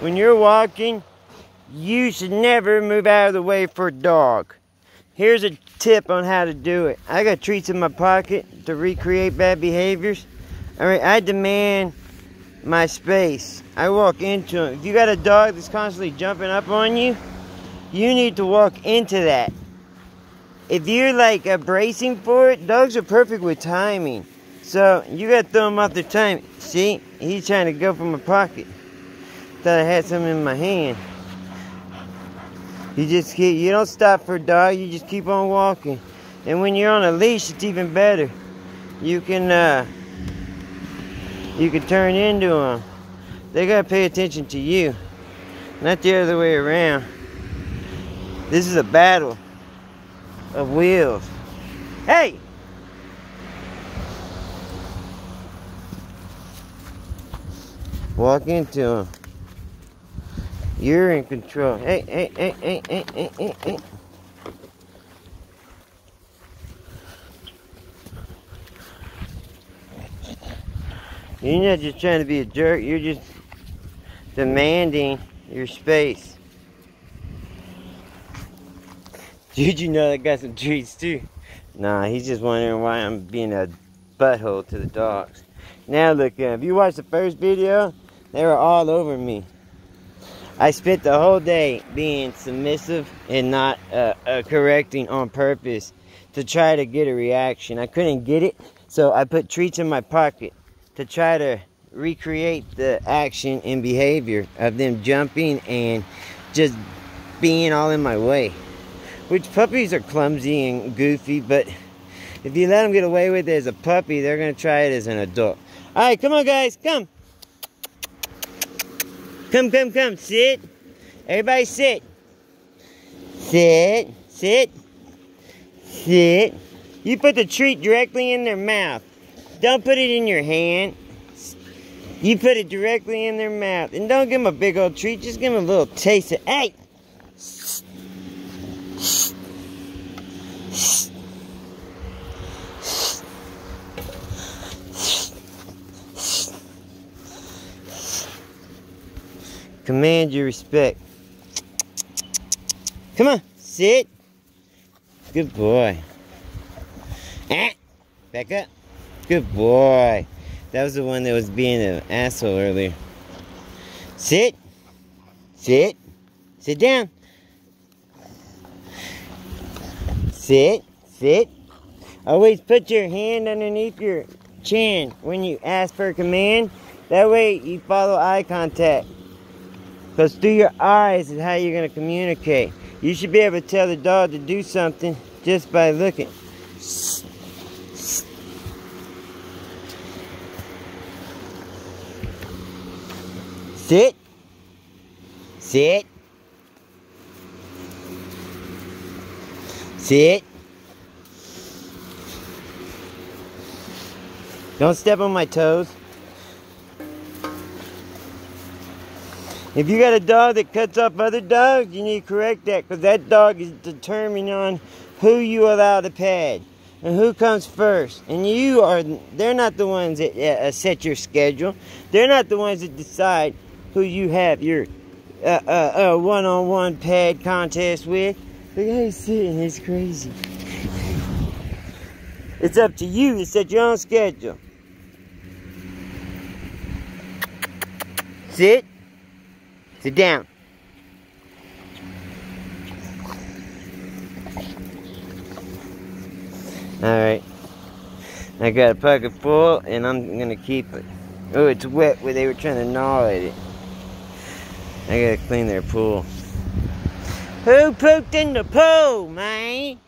when you're walking, you should never move out of the way for a dog. Here's a tip on how to do it. I got treats in my pocket to recreate bad behaviors. All right, I demand my space. I walk into them. If you got a dog that's constantly jumping up on you, you need to walk into that. If you're like uh, bracing for it, dogs are perfect with timing. So you gotta throw them off their time. See, he's trying to go from my pocket. Thought I had something in my hand. You just keep, you don't stop for a dog, you just keep on walking. And when you're on a leash, it's even better. You can, uh, you can turn into them. They gotta pay attention to you, not the other way around. This is a battle of wheels. Hey! Walk into them. You're in control. Hey, hey, hey, hey, hey, hey, hey, hey. You're not just trying to be a jerk, you're just demanding your space. Did you know I got some treats too? Nah, he's just wondering why I'm being a butthole to the dogs. Now look, uh, if you watched the first video, they were all over me. I spent the whole day being submissive and not uh, uh, correcting on purpose to try to get a reaction. I couldn't get it, so I put treats in my pocket to try to recreate the action and behavior of them jumping and just being all in my way. Which puppies are clumsy and goofy, but if you let them get away with it as a puppy, they're going to try it as an adult. All right, come on, guys, come. Come, come, come, sit. Everybody sit. Sit, sit, sit. You put the treat directly in their mouth. Don't put it in your hand. You put it directly in their mouth. And don't give them a big old treat. Just give them a little taste of, hey! Command your respect. Come on, sit. Good boy. Ah, back up. Good boy. That was the one that was being an asshole earlier. Sit. Sit. Sit down. Sit. Sit. Always put your hand underneath your chin when you ask for a command. That way you follow eye contact. Because through your eyes is how you're going to communicate. You should be able to tell the dog to do something just by looking. Sit. Sit. Sit. Don't step on my toes. If you got a dog that cuts off other dogs, you need to correct that because that dog is determining on who you allow to pad and who comes first. And you are, they're not the ones that uh, set your schedule. They're not the ones that decide who you have your uh, uh, uh, one-on-one pad contest with. How he's sitting, it's crazy. It's up to you to set your own schedule. Sit. Sit down. Alright. I got a pocket full and I'm gonna keep it. Oh, it's wet where they were trying to gnaw at it. I gotta clean their pool. Who pooped in the pool, man?